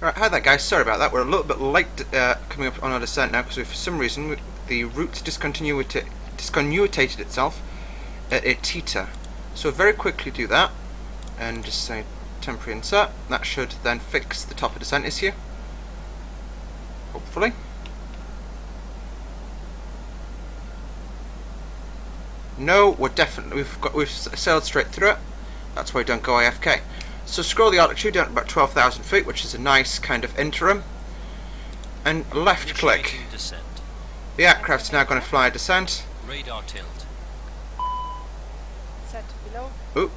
Right, hi there guys, sorry about that, we're a little bit late uh, coming up on our descent now because for some reason we, the route discontinuity, discontinuated itself at Etita. So very quickly do that and just say temporary insert, that should then fix the top of descent issue. Hopefully. No, we're definitely, we've got, we've sailed straight through it, that's why we don't go AFK. So scroll the altitude down to about 12,000 feet, which is a nice kind of interim. And left click. Descent. The aircraft's now going to fly a descent. Radar tilt. Set below. Oop,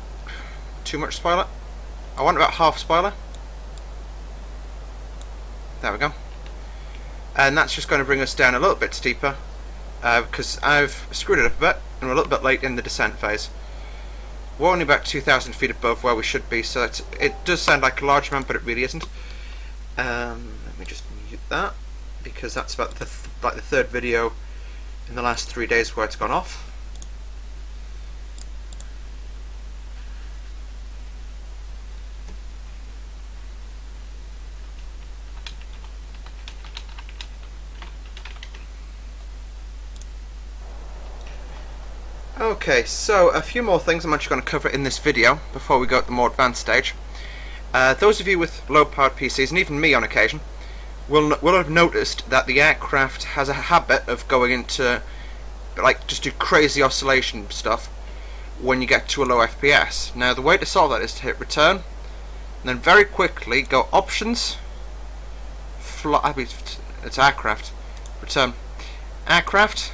too much spoiler. I want about half spoiler. There we go. And that's just going to bring us down a little bit steeper uh, because I've screwed it up a bit and we're a little bit late in the descent phase. We're only about 2,000 feet above where we should be, so it does sound like a large amount, but it really isn't. Um, let me just mute that, because that's about the th like the third video in the last three days where it's gone off. Okay, so a few more things I'm actually going to cover in this video before we go to the more advanced stage. Uh, those of you with low-powered PCs, and even me on occasion, will will have noticed that the aircraft has a habit of going into like just do crazy oscillation stuff when you get to a low FPS. Now the way to solve that is to hit return, and then very quickly go options, fly, it's aircraft, return, aircraft,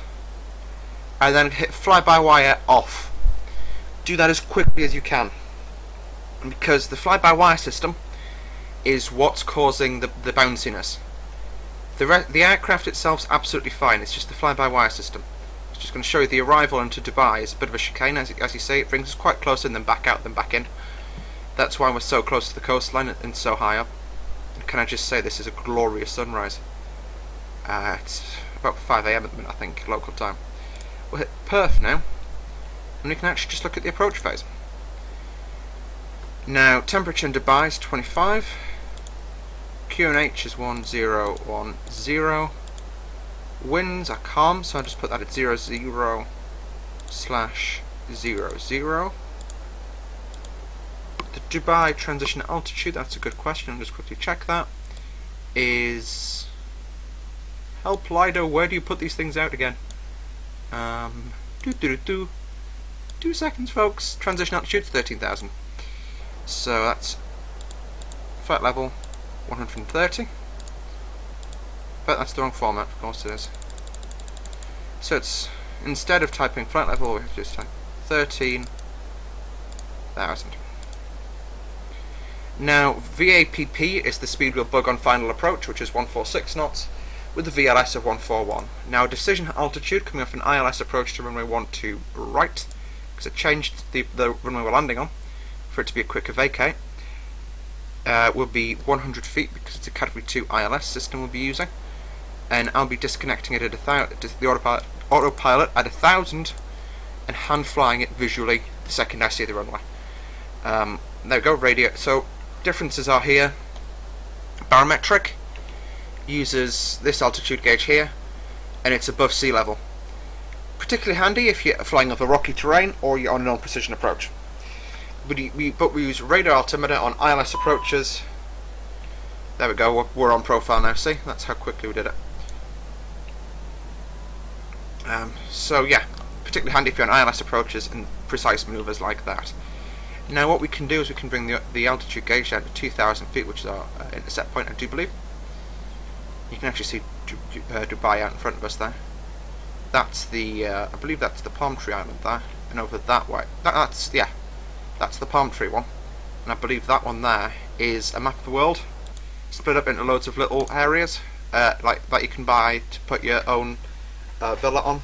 and then hit fly-by-wire off. Do that as quickly as you can. Because the fly-by-wire system is what's causing the, the bounciness. The, the aircraft itself's absolutely fine, it's just the fly-by-wire system. It's just going to show you the arrival into Dubai is a bit of a chicane, as, as you say, it brings us quite close and then back out, then back in. That's why we're so close to the coastline and so high up. And can I just say this is a glorious sunrise. Uh, it's about 5am at the minute, I think, local time. We'll hit perf now, and we can actually just look at the approach phase. Now, temperature in Dubai is 25, QNH is 1010, winds are calm, so I'll just put that at 00, zero slash 00. The Dubai transition altitude, that's a good question, I'll just quickly check that, is... Help Lido, where do you put these things out again? Um, doo -doo -doo Two seconds, folks. Transition altitude 13,000. So that's flight level 130. But that's the wrong format, of course it is. So it's instead of typing flight level, we have to just type 13,000. Now, VAPP is the speed we'll bug on final approach, which is 146 knots with a VLS of 141. Now decision altitude coming off an ILS approach to runway 12 right, because it changed the, the runway we're landing on for it to be a quicker vacate, uh, will be 100 feet because it's a category 2 ILS system we'll be using. And I'll be disconnecting it at a thousand, the autopilot, autopilot at a thousand and hand flying it visually the second I see the runway. Um, there we go, radio. So differences are here. Barometric uses this altitude gauge here and it's above sea level. Particularly handy if you're flying over rocky terrain or you're on a non-precision approach. But we, but we use radar altimeter on ILS approaches. There we go, we're, on profile now, see? That's how quickly we did it. Um, so yeah, particularly handy if you're on ILS approaches and precise maneuvers like that. Now what we can do is we can bring the, the altitude gauge down to 2,000 feet, which is our uh, intercept point, I do believe. You can actually see uh, Dubai out in front of us there. That's the, uh, I believe that's the palm tree island there, and over that way, that, that's, yeah, that's the palm tree one. And I believe that one there is a map of the world, split up into loads of little areas, uh, like that you can buy to put your own uh, villa on.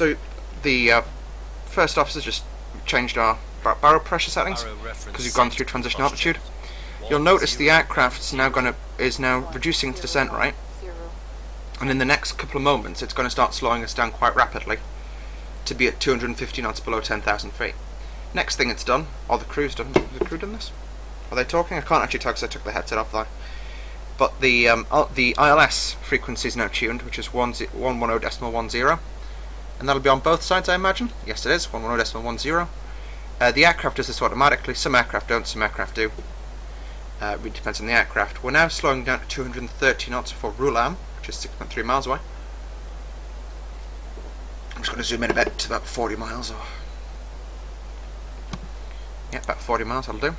So the uh, first officer just changed our barrel pressure settings because we've gone through transition altitude. You'll notice the aircraft's now going to is now reducing its descent right, and in the next couple of moments it's going to start slowing us down quite rapidly to be at 250 knots below 10,000 feet. Next thing it's done, or the crew's done. Has the crew done this? Are they talking? I can't actually tell because I took the headset off there. But the um, the ILS frequency is now tuned, which is 110.10, and that'll be on both sides, I imagine. Yes, it is 110.10. Uh, the aircraft does this automatically. Some aircraft don't. Some aircraft do. Uh, it depends on the aircraft. We're now slowing down to 230 knots for Rulam, which is 6.3 miles away. I'm just going to zoom in a bit to about 40 miles. Or yeah, about 40 miles. That'll do.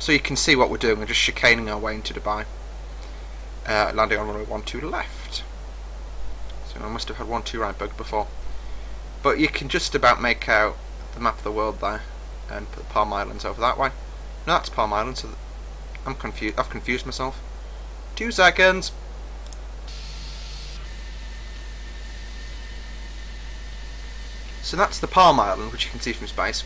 So you can see what we're doing. We're just chicaning our way into Dubai. Uh, landing on runway 12 left. So I must have had 12 right bug before. But you can just about make out the map of the world there and put Palm Islands over that way. No, that's Palm Islands. So I'm confused. I've confused myself. Two seconds. So that's the Palm Island, which you can see from space.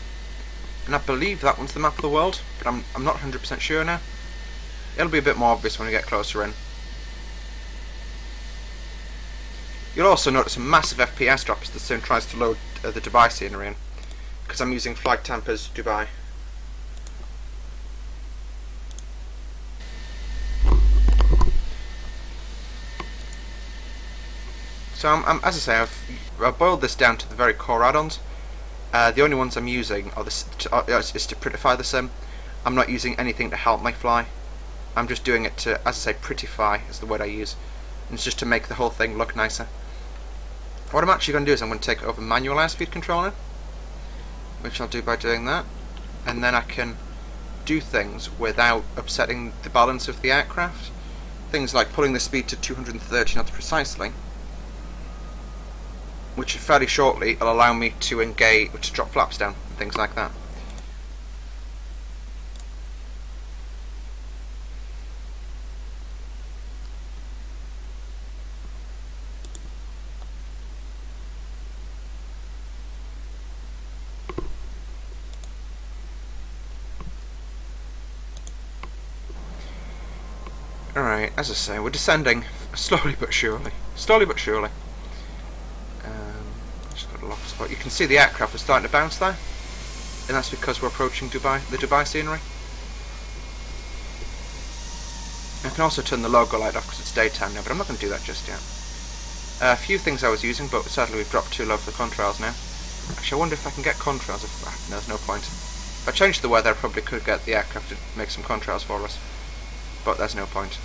And I believe that one's the map of the world, but I'm, I'm not 100% sure now. It'll be a bit more obvious when we get closer in. You'll also notice a massive FPS drop as the sim tries to load uh, the Dubai scenery in, because I'm using FlyTampa's Dubai. So I'm, I'm, as I say, I've, I've, boiled this down to the very core add-ons. Uh, the only ones I'm using are the, to, uh, is to prettify the sim. I'm not using anything to help my fly. I'm just doing it to, as I say, prettify is the word I use. And it's just to make the whole thing look nicer. What I'm actually going to do is I'm going to take over manual airspeed controller, which I'll do by doing that, and then I can do things without upsetting the balance of the aircraft. Things like pulling the speed to 230 knots precisely, which fairly shortly will allow me to engage, to drop flaps down, and things like that. Alright, as I say, we're descending slowly but surely. Slowly but surely. Um, just got a lock spot. You can see the aircraft is starting to bounce there. And that's because we're approaching Dubai, the Dubai scenery. I can also turn the logo light off because it's daytime now, but I'm not going to do that just yet. Uh, a few things I was using, but sadly we've dropped too low for the contrails now. Actually, I wonder if I can get contrails. If, ah, no, there's no point. If I changed the weather, I probably could get the aircraft to make some contrails for us but there's no point.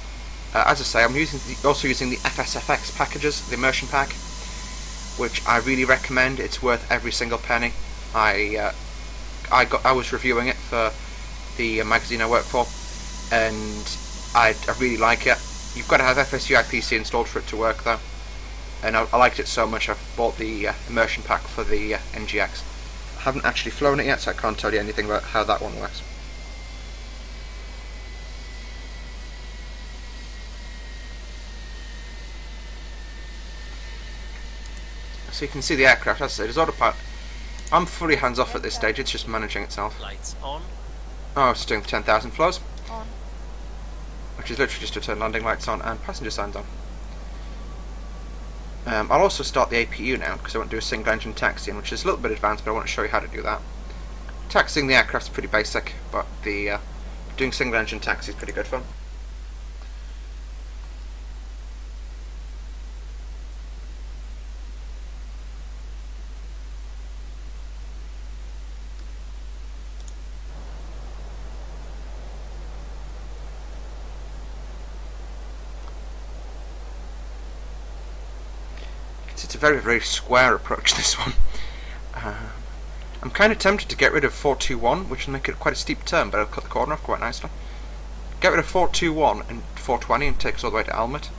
Uh, as I say, I'm using the, also using the FSFX packages, the immersion pack, which I really recommend. It's worth every single penny. I uh, I got I was reviewing it for the uh, magazine I work for, and I, I really like it. You've got to have FSUIPC installed for it to work though, and I, I liked it so much I've bought the uh, immersion pack for the uh, NGX. I haven't actually flown it yet, so I can't tell you anything about how that one works. So you can see the aircraft, as I said, there's autopilot. I'm fully hands off at this stage, it's just managing itself. Lights on. Oh, it's doing 10,000 flows. On. Which is literally just to turn landing lights on and passenger signs on. Um, I'll also start the APU now, because I want to do a single engine taxiing, which is a little bit advanced, but I want to show you how to do that. Taxiing the aircraft is pretty basic, but the uh, doing single engine taxi is pretty good fun. A very, very square approach, this one. Uh, I'm kind of tempted to get rid of 421, which will make it quite a steep turn, but I'll cut the corner off quite nicely. Get rid of 421 and 420 and take us all the way to Almet.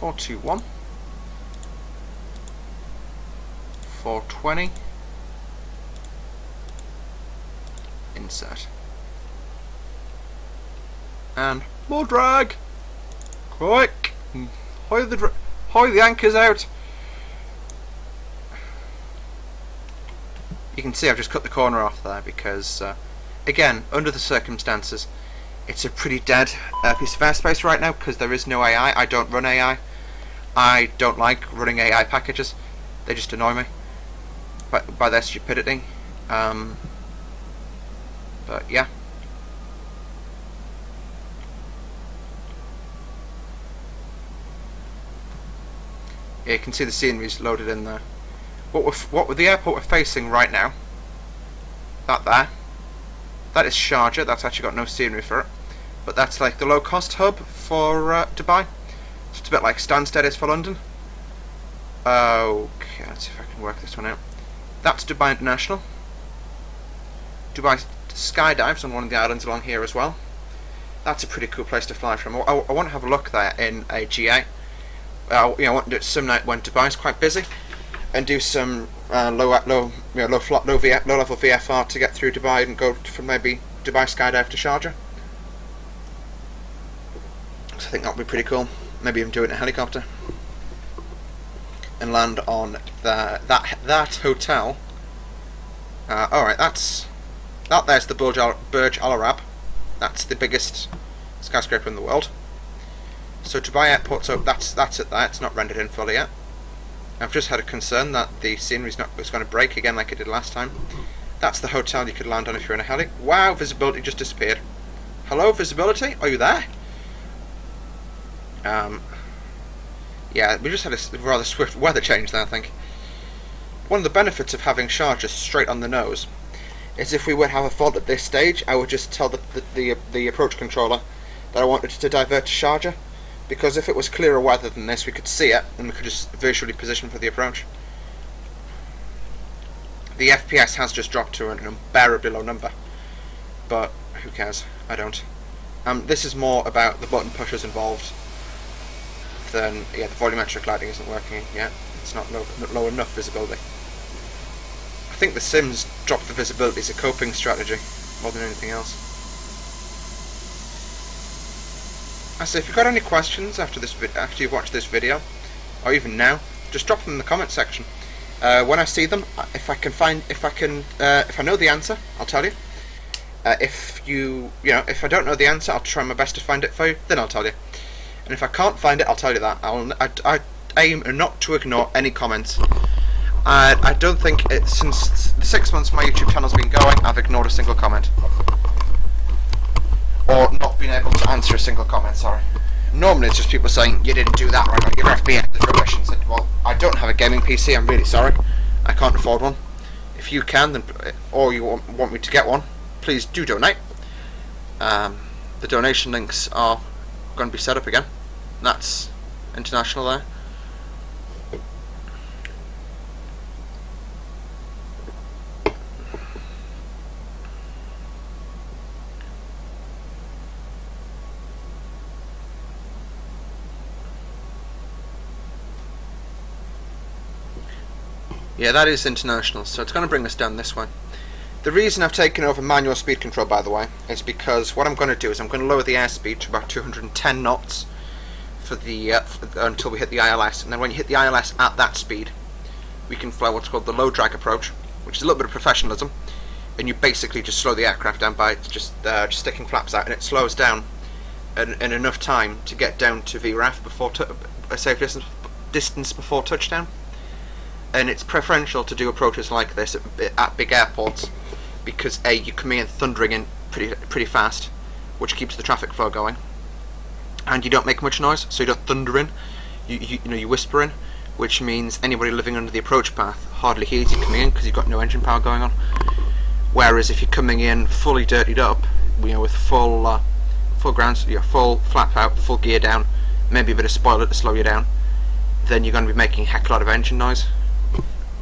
Four two one. Four twenty. Insert. And more drag! Quick! Hoy the, hoy the anchors out! You can see I've just cut the corner off there because, uh, again, under the circumstances, it's a pretty dead uh, piece of airspace right now because there is no AI. I don't run AI. I don't like running AI packages. They just annoy me by, by their stupidity. Um, but yeah. Yeah, you can see the sceneries loaded in there. What we're, what the airport we're facing right now, that there, that is Sharjah. That's actually got no scenery for it, but that's like the low-cost hub for uh, Dubai. So it's a bit like Stansted is for London. Okay, let's see if I can work this one out. That's Dubai International. Dubai skydives on one of the islands along here as well. That's a pretty cool place to fly from. I, I want to have a look there in a GA. Uh, you know, do some night when Dubai is quite busy, and do some uh, low, low, you know, low, low, low, VF, low level VFR to get through Dubai and go from maybe Dubai skydive to Sharjah. So I think that would be pretty cool. Maybe even do it in a helicopter and land on the, that that hotel. Uh, all right, that's that. There's the Burj Burj Al Arab. That's the biggest skyscraper in the world. So Dubai Airport. So that's that's it. There. It's not rendered in fully yet. I've just had a concern that the scenery's not it's going to break again like it did last time. That's the hotel you could land on if you're in a heli. Wow, visibility just disappeared. Hello, visibility? Are you there? Um, yeah, we just had a rather swift weather change there, I think. One of the benefits of having Sharjah straight on the nose is if we would have a fault at this stage, I would just tell the, the, the, the approach controller that I wanted to divert to Sharjah, because if it was clearer weather than this, we could see it, and we could just visually position for the approach. The FPS has just dropped to an unbearably low number, but who cares? I don't. Um, this is more about the button pushers involved then yeah, the volumetric lighting isn't working yet. It's not low, not low enough visibility. I think the Sims dropped the visibility as a coping strategy more than anything else. I say, if you've got any questions after this after you've watched this video, or even now, just drop them in the comment section. Uh, when I see them, uh, if I can find, if I can, uh, if I know the answer, I'll tell you. Uh, if you, you know, if I don't know the answer, I'll try my best to find it for you. Then I'll tell you. And if I can't find it, I'll tell you that. I'll, I, I aim not to ignore any comments. I, I don't think it, since the six months my YouTube channel's been going, I've ignored a single comment. Or not being able to answer a single comment, sorry. Normally it's just people saying, you didn't do that right, your FPS is rubbish. And said, well, I don't have a gaming PC, I'm really sorry. I can't afford one. If you can, then, or you want, want me to get one, please do donate. Um, the donation links are going to be set up again. That's international there. Yeah, that is international, so it's going to bring us down this way. The reason I've taken over manual speed control, by the way, is because what I'm going to do is I'm going to lower the airspeed to about 210 knots for the uh, for, until we hit the ILS, and then when you hit the ILS at that speed, we can fly what's called the low drag approach, which is a little bit of professionalism, and you basically just slow the aircraft down by just uh, just sticking flaps out, and it slows down in, in enough time to get down to VREF before a safe distance distance before touchdown. And it's preferential to do approaches like this at, at big airports because a you come in thundering in pretty pretty fast, which keeps the traffic flow going and you don't make much noise, so you don't thunder in. You, you, you know you whisper in, which means anybody living under the approach path hardly hears you coming in because you've got no engine power going on. Whereas if you're coming in fully dirtied up, you know with full uh, full ground, you know, full flap out, full gear down, maybe a bit of spoiler to slow you down, then you're going to be making a heck lot of engine noise.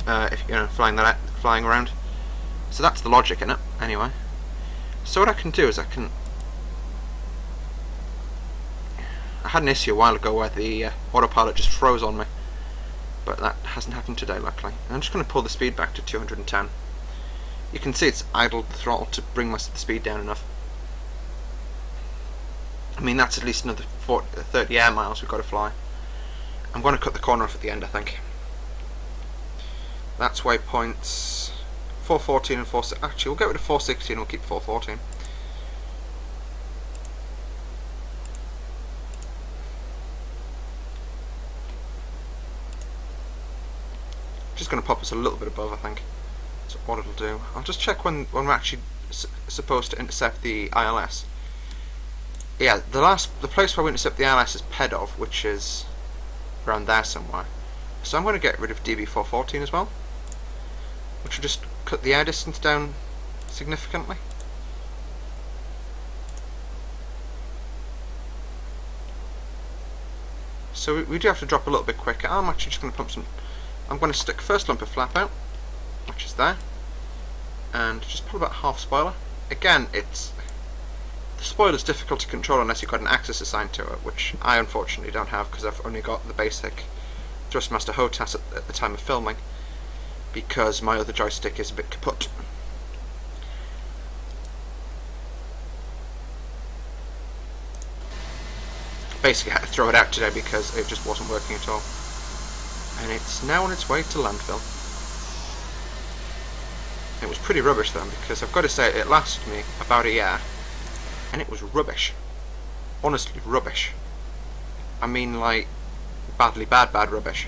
Uh, if you know flying that flying around. So that's the logic in it, anyway. So what I can do is I can I had an issue a while ago where the uh, autopilot just froze on me but that hasn't happened today luckily. I'm just going to pull the speed back to 210. You can see it's idled the throttle to bring my speed down enough. I mean that's at least another 40, 30 air miles we've got to fly. I'm going to cut the corner off at the end I think. That's waypoints 414 and 4... Actually, we'll get rid of 416 we'll keep 414. Just going to pop us a little bit above, I think. That's what it'll do. I'll just check when, when we're actually supposed to intercept the ILS. Yeah, the last the place where we intercept the ILS is Pedov, which is around there somewhere. So I'm going to get rid of DB414 as well, which will just cut the air distance down significantly. So we, we do have to drop a little bit quicker. I'm actually just going to pump some... I'm going to stick first lump of flap out, which is there, and just pull about half spoiler. Again, it's the spoiler's difficult to control unless you've got an axis assigned to it, which I unfortunately don't have because I've only got the basic Thrustmaster HOTAS at, at the time of filming because my other joystick is a bit kaput. Basically I had to throw it out today because it just wasn't working at all. And it's now on its way to landfill. It was pretty rubbish then because I've got to say it lasted me about a year and it was rubbish. Honestly, rubbish. I mean, like, badly bad, bad rubbish.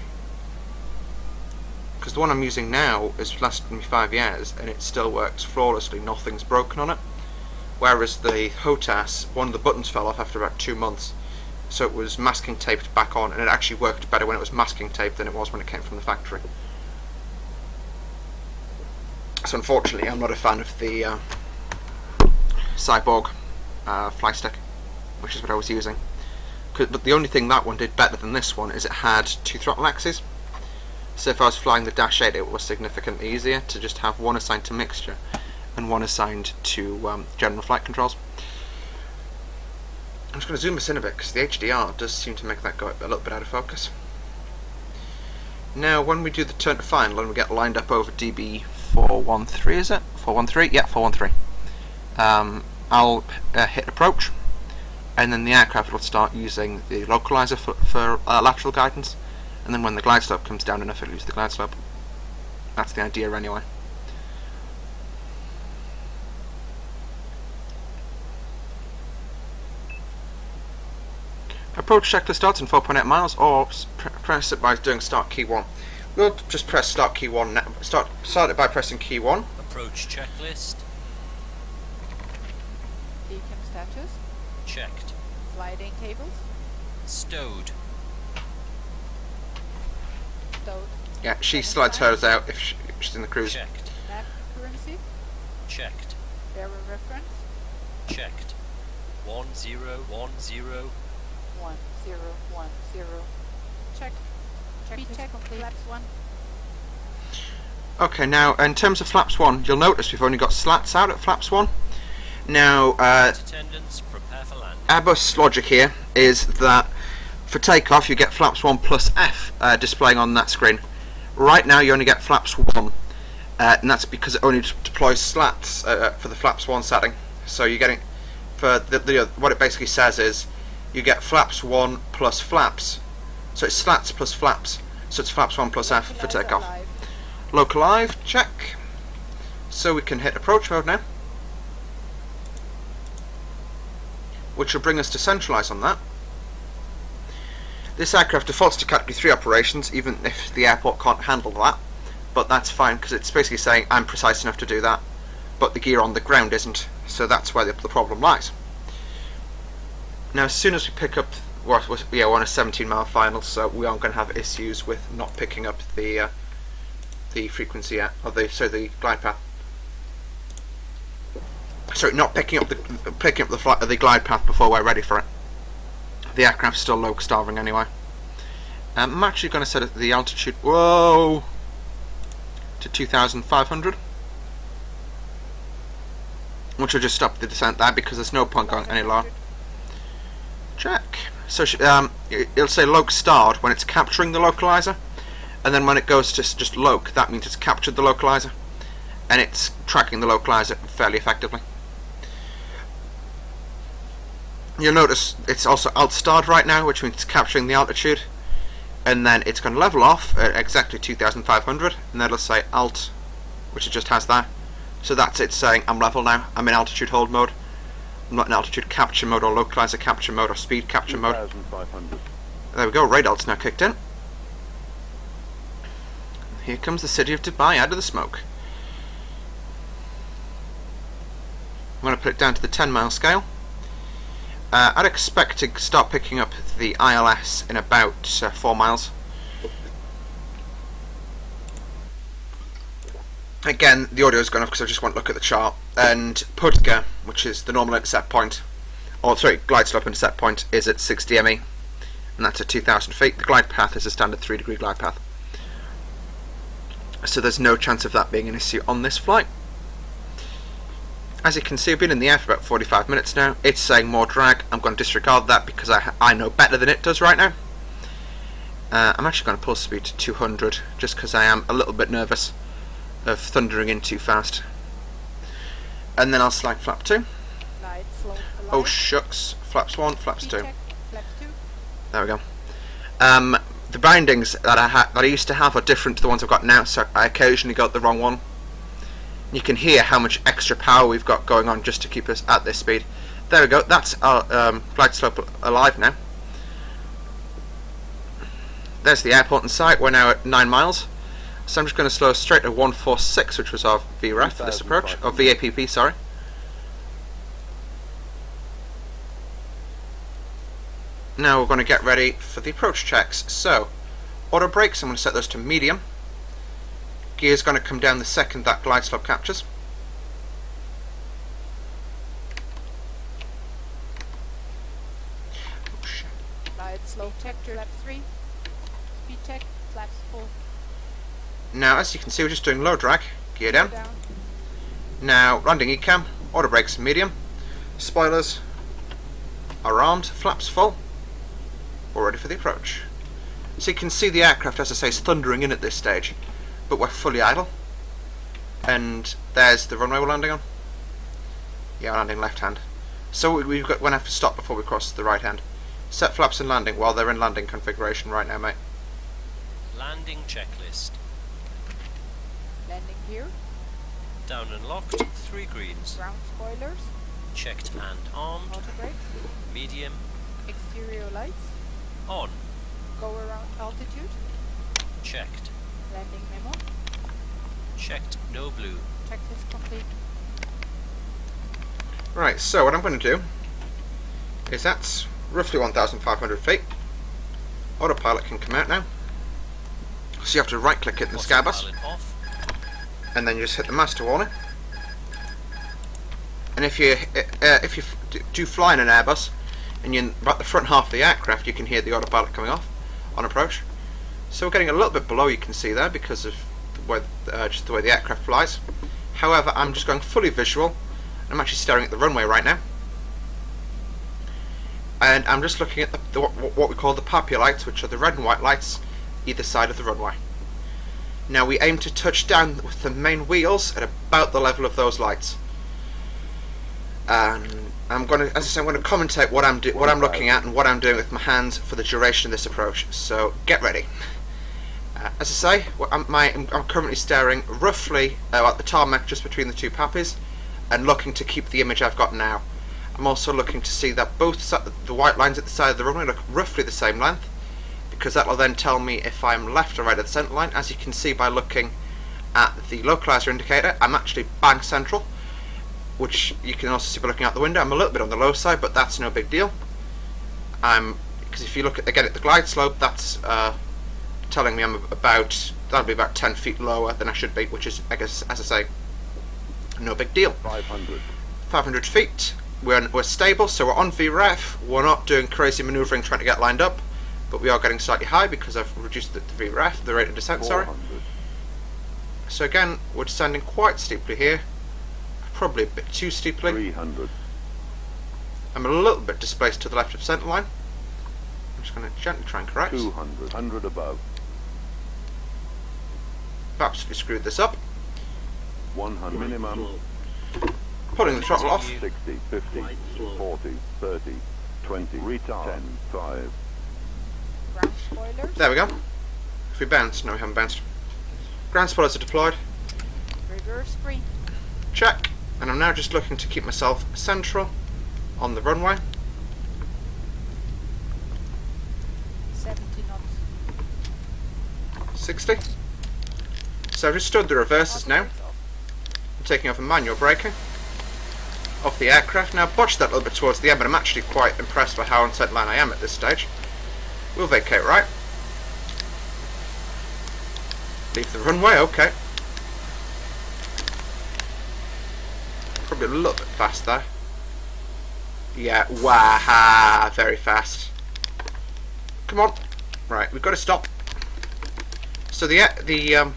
Because the one I'm using now has lasted me five years, and it still works flawlessly, nothing's broken on it. Whereas the HOTAS, one of the buttons fell off after about two months, so it was masking taped back on, and it actually worked better when it was masking taped than it was when it came from the factory. So unfortunately, I'm not a fan of the uh, Cyborg uh, fly stick, which is what I was using. But the only thing that one did better than this one is it had two throttle axes. So if I was flying the Dash 8 it was significantly easier to just have one assigned to mixture and one assigned to um, general flight controls. I'm just going to zoom this in a bit because the HDR does seem to make that go a little bit out of focus. Now when we do the turn to final and we get lined up over DB413 is it? 413? Yeah, 413. Um, I'll uh, hit approach and then the aircraft will start using the localizer for, for uh, lateral guidance and then when the glide slope comes down enough it'll use the glide slope. That's the idea anyway. Approach checklist starts in 4.8 miles or press it by doing start key 1. We'll just press start key 1 now. Start, start it by pressing key 1. Approach checklist. status? Checked. Sliding tables. Stowed. Stowed. Yeah, she slides hers out if, she, she's in the cruise. Checked. Map currency? Checked. Bearer reference? Checked. One zero one zero. One zero one zero. Check. Check. check complete. Flaps one. Okay, now in terms of flaps one, you'll notice we've only got slats out at flaps one. Now, uh, Airbus logic here is that for takeoff you get flaps 1 plus F uh, displaying on that screen. Right now you only get flaps 1 uh, and that's because it only deploys slats uh, for the flaps 1 setting. So you're getting, for the, the, what it basically says is you get flaps 1 plus flaps. So it's slats plus flaps. So it's flaps 1 plus F for takeoff. Local live, check. So we can hit approach mode now. which will bring us to centralise on that. This aircraft defaults to Category 3 operations, even if the airport can't handle that, but that's fine because it's basically saying I'm precise enough to do that, but the gear on the ground isn't, so that's where the, the problem lies. Now as soon as we pick up, well, yeah, we're on a 17 mile final, so we aren't going to have issues with not picking up the uh, the frequency, at, or the, so the glide path sorry, not picking up the picking up the flight, the glide path before we're ready for it. The aircraft's still low starving anyway. Um, I'm actually going to set the altitude. Whoa, to 2,500, which will just stop the descent there because there's no point going any lower. Check. So um, it'll say loc starred when it's capturing the localizer, and then when it goes to just loc, that means it's captured the localizer, and it's tracking the localizer fairly effectively. You'll notice it's also alt starred right now, which means it's capturing the altitude. And then it's going to level off at exactly 2500, and then it'll say alt, which it just has there, So that's it saying I'm level now. I'm in altitude hold mode. I'm not in altitude capture mode or localizer capture mode or speed capture mode. 2,500. There we go, radar's now kicked in. Here comes the city of Dubai out of the smoke. I'm going to put it down to the 10 mile scale. Uh, I'd expect to start picking up the ILS in about uh, 4 miles. Again, the audio's gone off because I just want to look at the chart. And Putga, which is the normal intercept point, or sorry, glide slope intercept point, is at 60 ME and that's at 2000 feet. The glide path is a standard 3 degree glide path. So there's no chance of that being an issue on this flight. As you can see, I've been in the air for about 45 minutes now. It's saying more drag. I'm going to disregard that because I, I know better than it does right now. Uh, I'm actually going to pull speed to 200 just because I am a little bit nervous of thundering in too fast. And then I'll slide flap 2. Light, slow, Oh shucks. Flaps 1, flaps 2. check, flaps two. There we go. Um, the bindings that I ha- that I used to have are different to the ones I've got now, so I occasionally got the wrong one. You can hear how much extra power we've got going on just to keep us at this speed. There we go. That's our um, glide slope alive now. There's the airport in sight. We're now at nine miles. So I'm just going to slow straight to 146, which was our VREF for this approach, or VAPP, sorry. Now we're going to get ready for the approach checks. So, auto brakes, I'm going to set those to medium. Gear's going to come down the second that glide slope captures. Oh, shit. Light, slow check, three. Speed check, flaps four. Now, as you can see, we're just doing low drag. Gear down. down. Now, landing ECAM, auto brakes medium. Spoilers are armed, flaps full. We're ready for the approach. So you can see the aircraft, as I say, is thundering in at this stage, but we're fully idle. And there's the runway we're landing on. Yeah, we're landing left hand. So we- we've got we're gonna have to stop before we cross the right hand. Set flaps and landing while they're in landing configuration right now, mate. Landing checklist. Landing gear, Down and locked. Three greens. ground spoilers, Checked and armed. auto brakes, Medium. exterior lights, On. go around altitude, Checked. Landing memo, Checked. No blue. checklist complete. Right, so what I'm going to do is that's roughly 1,500 feet. Autopilot can come out now. So you have to right click it in the sky bus Autopilot off. and then you just hit the master warning. And if you uh, if you do- do fly in an Airbus and you're in about the front half of the aircraft, you can hear the autopilot coming off on approach. So we're getting a little bit below, you can see there, because of the way, uh, just the way the aircraft flies. However, I'm just going fully visual. I'm actually staring at the runway right now. And I'm just looking at the, the, what we call the PAPIA lights, which are the red and white lights either side of the runway. Now we aim to touch down with the main wheels at about the level of those lights. And I'm going to, as I say, I'm going to commentate what I'm what I'm looking at and what I'm doing with my hands for the duration of this approach. So get ready. Uh, as I say, I'm, my, I'm currently staring roughly uh, at the tarmac just between the two pappies, and looking to keep the image I've got now. I'm also looking to see that both the white lines at the side of the runway look roughly the same length, because that will then tell me if I'm left or right of the centre line. As you can see by looking at the localizer indicator, I'm actually bang central, which you can also see by looking out the window. I'm a little bit on the low side, but that's no big deal. I'm because if you look at, again at the glide slope, that's uh, telling me I'm about that'll be about 10 feet lower than I should be, which is I guess as I say, no big deal. 500. 500 feet. We're, we're stable, so we're on VREF. We're not doing crazy manoeuvring trying to get lined up, but we are getting slightly high because I've reduced the, the VREF, the rate of descent, sorry. 400. So again, we're descending quite steeply here. Probably a bit too steeply. 300. I'm a little bit displaced to the left of centre line. I'm just going to gently try and correct. 200. 100 above. I've absolutely screwed this up. 100. Minimum. Pulling the throttle off. 60, 50, 40, 30, 20. Retard. 10, 5. There we go. If we bounce, no we haven't bounced. Ground spoilers are deployed. reverse green, Check. And I'm now just looking to keep myself central on the runway. 70 knots. 60. So I've stood the reverses now. I'm taking off a manual braking off the aircraft. Now, I botched that a little bit towards the end, but I'm actually quite impressed by how on set line I am at this stage. We'll vacate right. Leave the runway, okay. Probably a little bit fast there. Yeah, waha, very fast. Come on. Right, we've got to stop. So the the um,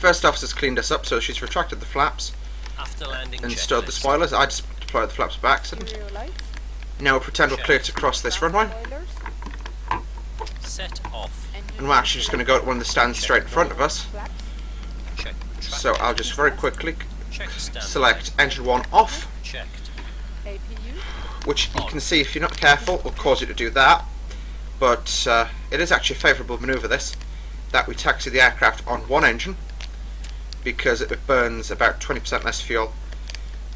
first officer's cleaned us up, so she's retracted the flaps After landing and stowed the spoilers. I just deployed the flaps by accident. Now we'll pretend we're clear to cross this runway, Set off. and we're actually just going to go to one of the stands straight in front of us. flaps. Check. Track. So I'll just very quickly select engine one off, Checked. Which you can see if you're not careful will cause you to do that. But uh, it is actually a favourable manoeuvre this, that we taxi the aircraft on one engine, because it burns about 20% less fuel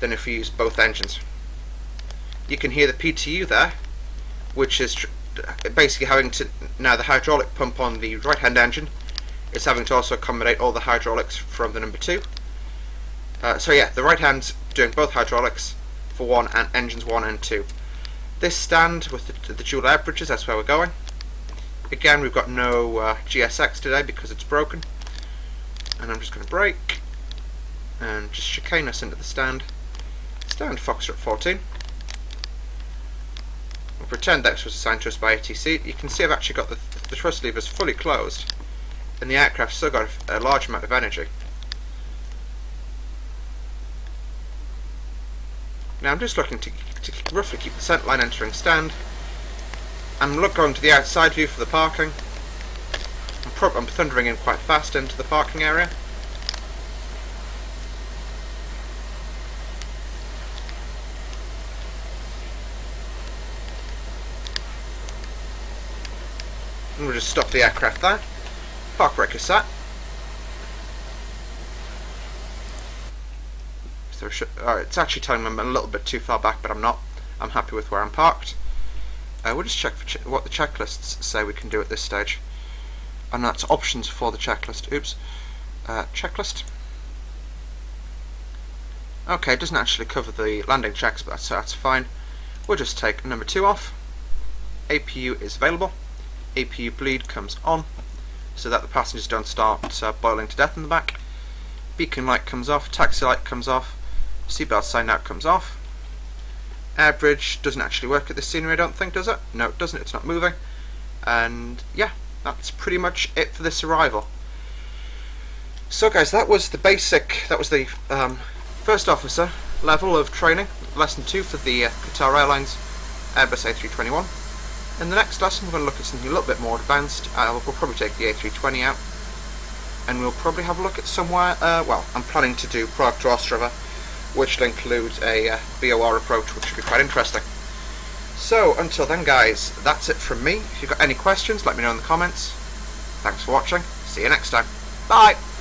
than if we use both engines. You can hear the PTU there, which is basically having to now the hydraulic pump on the right hand engine is having to also accommodate all the hydraulics from the number two. Uh, so yeah, the right hand's doing both hydraulics for one and engines one and two. This stand with the, the dual air bridges, that's where we're going. Again, we've got no uh, GSX today because it's broken. And I'm just going to brake and just chicane us into the stand. Stand Foxtrot 14. We'll pretend that was assigned to us by ATC. You can see I've actually got the, the thrust levers fully closed and the aircraft's still got a, a large amount of energy. Now I'm just looking to, to roughly keep the centre line entering stand. I'm look going to the outside view for the parking. I'm, thundering in quite fast into the parking area. And we'll just stop the aircraft there. Park is set. So uh, it's actually telling me I'm a little bit too far back, but I'm not. I'm happy with where I'm parked. Uh, we'll just check for what the checklists say we can do at this stage. And that's options for the checklist. Oops. Uh, checklist. Okay, it doesn't actually cover the landing checks, but that's, that's fine. We'll just take number two off. APU is available. APU bleed comes on, so that the passengers don't start uh, boiling to death in the back. Beacon light comes off, taxi light comes off, seatbelt sign out comes off. Air bridge doesn't actually work at this scenery, I don't think, does it? No, it doesn't, it's not moving. And yeah, that's pretty much it for this arrival. So guys, that was the basic, that was the um, first officer level of training, lesson 2 for the uh, Qatar Airlines Airbus A321. In the next lesson we're going to look at something a little bit more advanced, uh, we'll probably take the A320 out, and we'll probably have a look at somewhere, uh, well, I'm planning to do Prague to Ostrava, which will include a uh, VOR approach, which should be quite interesting. So, until then guys, that's it from me. If you've got any questions, let me know in the comments. Thanks for watching. See you next time. Bye!